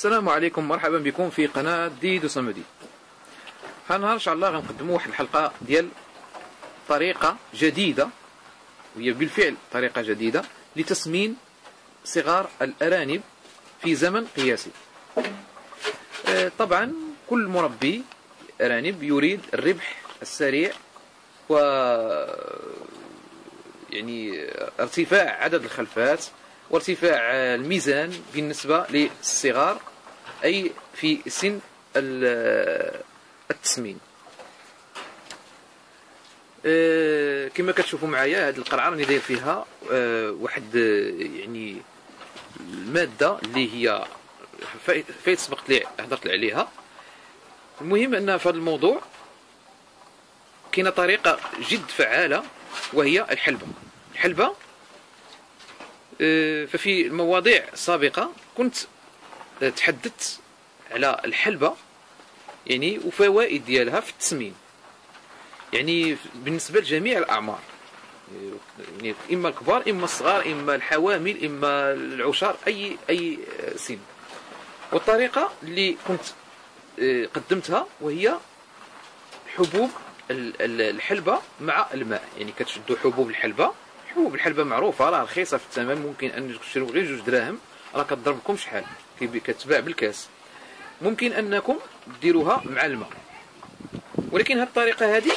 السلام عليكم. مرحبا بكم في قناة ديدو صمدي. هالنهار إن شاء الله غنقدموا واحد الحلقة ديال طريقة جديدة وهي بالفعل طريقة جديدة لتسمين صغار الأرانب في زمن قياسي. آه، طبعا كل مربي أرانب يريد الربح السريع و يعني ارتفاع عدد الخلفات وارتفاع الميزان بالنسبة للصغار. أي في سن التسمين. آه، كما كتشوفوا معايا هذه القرعة راني داير فيها آه، واحد يعني المادة اللي هي فايت سبقت لي هضرت عليها. المهم ان في هذا الموضوع كاينة طريقة جد فعالة وهي الحلبة. الحلبة آه، ففي المواضيع السابقه كنت تحدثت على الحلبة يعني وفوائد ديالها في التسمين يعني بالنسبة لجميع الأعمار يعني إما الكبار إما الصغار إما الحوامل إما العشار أي أي سن. والطريقة اللي كنت آه، قدمتها وهي حبوب الحلبة مع الماء. يعني كتشدوا حبوب الحلبة حبوب الحلبة معروفة راه رخيصة في الثمن ممكن أن تشريو غير جوج دراهم. راه كتضرب لكم شحال كتباع بالكاس. ممكن أنكم ديروها مع الماء. ولكن هذه الطريقة هذه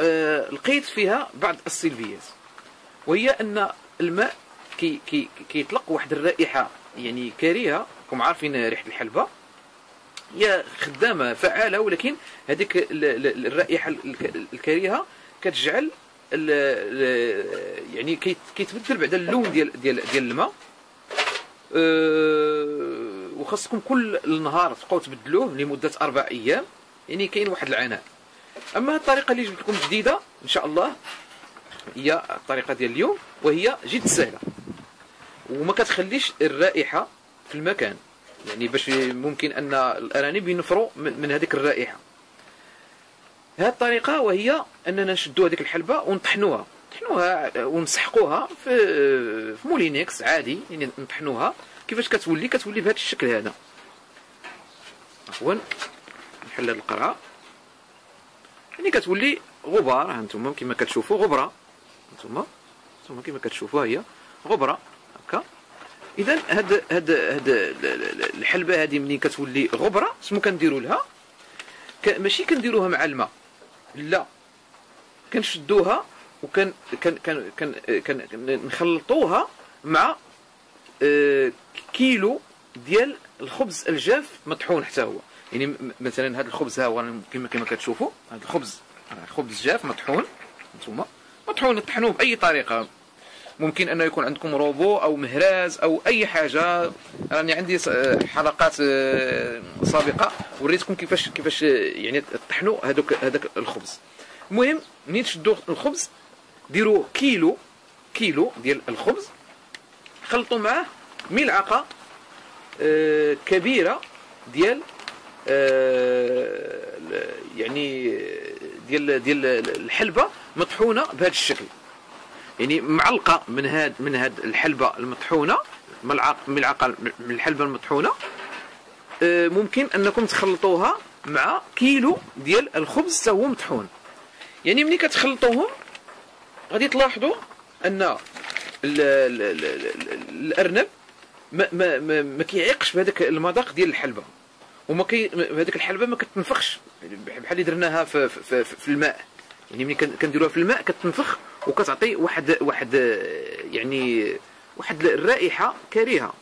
آه لقيت فيها بعض السلبيات. وهي أن الماء كي كي كيطلق واحد الرائحة يعني كريهه راكم عارفين ريحة الحلبة؟ هي خدامة فعالة ولكن هذيك الرائحة الكريهه كتجعل يعني كيتبدل بعد اللون ديال ديال ديال الماء. أه وخاصكم كل النهار تبقاو تبدلوه لمدة أربع أيام. يعني كاين واحد العناء. أما الطريقة اللي جبت لكم جديدة إن شاء الله هي الطريقة ديال اليوم وهي جد سهلة. وما كتخليش الرائحة في المكان. يعني باش ممكن أن الأرانب ينفروا من هذيك الرائحة. هذه الطريقة وهي أننا نشدوا هذيك الحلبة ونطحنوها. نطحنوها ونسحقوها في في مولينكس عادي يعني نطحنوها. كيفاش كتولي؟ كتولي بهذا الشكل هذا. عفوا نحل هذه القرعه يعني كتولي غبار. هانتوما كما كتشوفوا غبرة. هانتوما هانتوما كما كتشوفوا هي. غبرة هكا. اذا هاد هاد هاد الحلبة هذه ملي كتولي غبرة شنو كنديروا لها. ماشي كنديروها مع الماء. لا. كنشدوها وكان كان كان كان, كان نخلطوها مع آه، كيلو ديال الخبز الجاف مطحون حتى هو. يعني مثلا هذا الخبز ها هو كما كما كتشوفوا هذا الخبز خبز جاف مطحون أنتم مطحون طحنوه بأي طريقة. ممكن أنه يكون عندكم روبو أو مهراز أو أي حاجة. راني عندي حلقات آه، سابقة. وريتكم كيفاش كيفاش يعني طحنوا هذوك هذاك الخبز. المهم منين تشدوا الخبز؟ ديروا كيلو كيلو ديال الخبز. خلطوا معاه ملعقة آه، كبيرة ديال آه، يعني ديال ديال الحلبة مطحونة بهذا الشكل. يعني معلقة من هاد من هاد الحلبة المطحونة ملعقة ملعقة من الحلبة المطحونة. آه، ممكن أنكم تخلطوها مع كيلو ديال الخبز هو مطحون. يعني ملي كتخلطوهم غادي تلاحظوا ان الارنب ما ما ما, ما كيعيقش بهذاك المذاق ديال الحلبه وما كي هذيك الحلبه ما كتنفخش بحال اللي درناها في, في, في, في الماء يعني ملي كنديروها في الماء كتنفخ وكتعطي واحد واحد يعني واحد الرائحه كريهه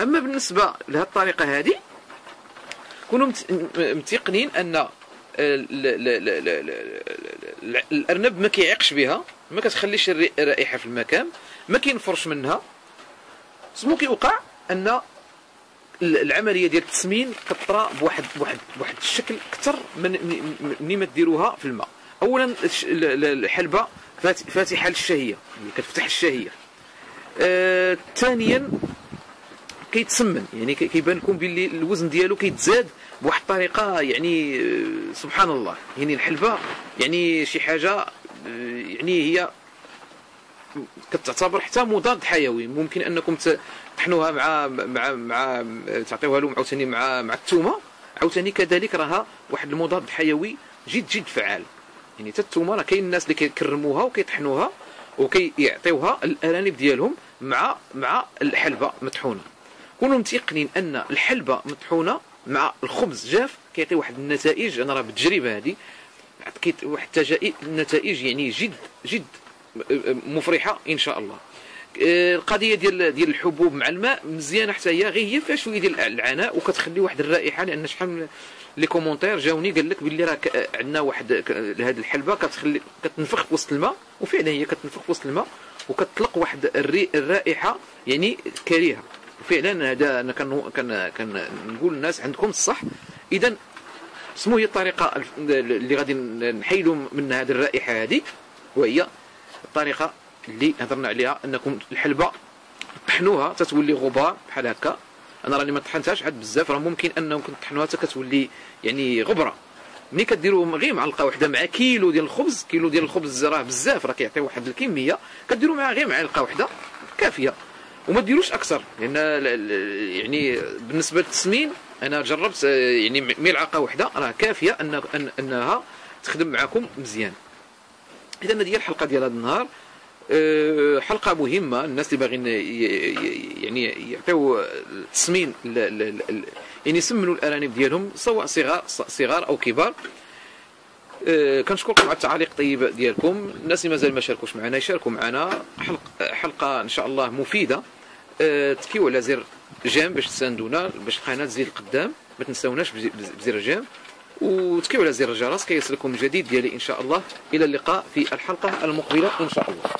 اما بالنسبة لهذه الطريقة هذه كونوا متيقنين ان الارنب ما كيعيقش بها ما كتخليش الرائحة في المكان ما كينفرش منها. سمو كيوقع أن العملية ديال التسمين كطرا بواحد بواحد بواحد الشكل أكثر من ملي ما ديروها في الماء. اولا الحلبة فاتحة للشهية يعني كتفتح الشهيه آه، ثانيا كيتسمن يعني كيبان لكم باللي الوزن ديالو كيتزاد بواحد الطريقة يعني آه، سبحان الله. يعني الحلبة يعني شي حاجة يعني هي كتعتبر حتى مضاد حيوي. ممكن أنكم تطحنوها مع مع مع تعطيوها لهم عاوتاني مع مع الثومه عاوتاني كذلك راها واحد المضاد حيوي جد جد فعال. يعني حتى الثومه راه كاين الناس اللي كيكرموها وكيطحنوها وكيعطيوها الأرانب ديالهم مع مع الحلبة مطحونة. كونوا متيقنين أن الحلبة مطحونة مع الخبز جاف كيعطي واحد النتائج. أنا راه بالتجربه هذه. واحد النتائج يعني جد جد مفرحة إن شاء الله. القضية ديال ديال الحبوب مع الماء مزيانة حتى هي. غير هي فيها شوية ديال العناء وكتخلي واحد الرائحة لأن شحال لي كومونتير جاوني قال لك باللي راه عندنا واحد هذه الحلبة كتخلي كتنفخ في وسط الماء وفعلا هي كتنفخ في وسط الماء وكتطلق واحد الرائحة يعني كريهة. فعلا هذا أنا كنقول للناس عندكم الصح. اذا شنو هي الطريقة اللي غادي نحيدوا من هذه الرائحة هذه وهي الطريقة اللي هضرنا عليها أنكم الحلبة طحنوها تتولي غبار بحال هكا. أنا راني ما طحنتهاش عاد بزاف راه ممكن انكم تطحنوها حتى كتولي يعني غبرة. ملي كديروا غير معلقة واحدة مع كيلو ديال الخبز كيلو ديال الخبز راه بزاف راه كيعطي واحد الكمية كديروا معها غير معلقة واحدة كافية. وما ديروش أكثر لأن يعني بالنسبة للتسمين أنا جربت يعني ملعقة واحدة راه كافية ان أنها تخدم معكم مزيان. إذا هذه هي الحلقة ديال هذا النهار. أه، حلقة مهمة الناس اللي باغيين يعني يعطيو التسمين يعني يسمنوا الأرانب ديالهم سواء صغار صغار أو كبار. أه، كنشكركم على التعاليق الطيبه ديالكم. الناس اللي مازال ما شاركوش معنا يشاركوا معنا. حلقة إن شاء الله مفيدة. تكيو على زر جيم باش تساندونا باش القناه تزيد القدام ما تنساوناش بزر جيم. وتكيو على زر الجرس كي يصلكم الجديد ديالي إن شاء الله. إلى اللقاء في الحلقة المقبلة إن شاء الله.